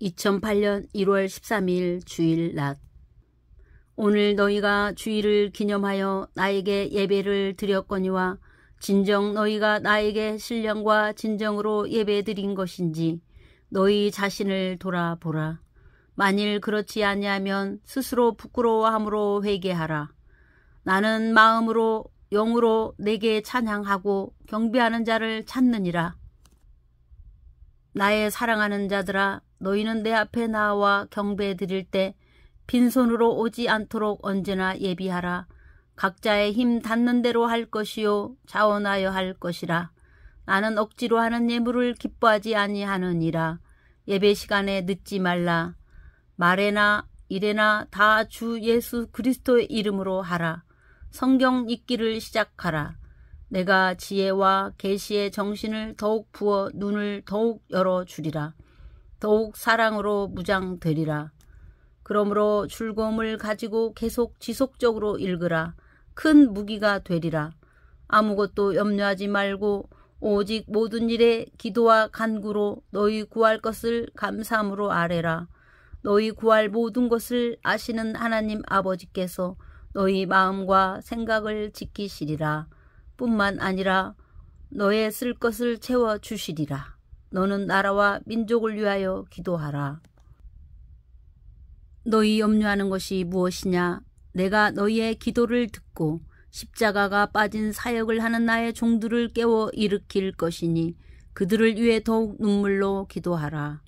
2008년 1월 13일 주일 낮 오늘 너희가 주일을 기념하여 나에게 예배를 드렸거니와 진정 너희가 나에게 신령과 진정으로 예배드린 것인지 너희 자신을 돌아보라. 만일 그렇지 아니하면 스스로 부끄러워함으로 회개하라. 나는 마음으로 영으로 내게 찬양하고 경배하는 자를 찾느니라. 나의 사랑하는 자들아 너희는 내 앞에 나와 경배 드릴 때 빈손으로 오지 않도록 언제나 예비하라. 각자의 힘 닿는 대로 할 것이요 자원하여 할 것이라. 나는 억지로 하는 예물을 기뻐하지 아니하느니라. 예배 시간에 늦지 말라. 말에나 일에나 다 주 예수 그리스도의 이름으로 하라. 성경 읽기를 시작하라. 내가 지혜와 계시의 정신을 더욱 부어 눈을 더욱 열어 주리라. 더욱 사랑으로 무장되리라. 그러므로 즐거움을 가지고 계속 지속적으로 읽으라. 큰 무기가 되리라. 아무것도 염려하지 말고 오직 모든 일에 기도와 간구로 너희 구할 것을 감사함으로 아뢰라. 너희 구할 모든 것을 아시는 하나님 아버지께서 너희 마음과 생각을 지키시리라. 뿐만 아니라 너의 쓸 것을 채워 주시리라. 너는 나라와 민족을 위하여 기도하라. 너희 염려하는 것이 무엇이냐? 내가 너희의 기도를 듣고 십자가가 빠진 사역을 하는 나의 종들을 깨워 일으킬 것이니 그들을 위해 더욱 눈물로 기도하라.